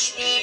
push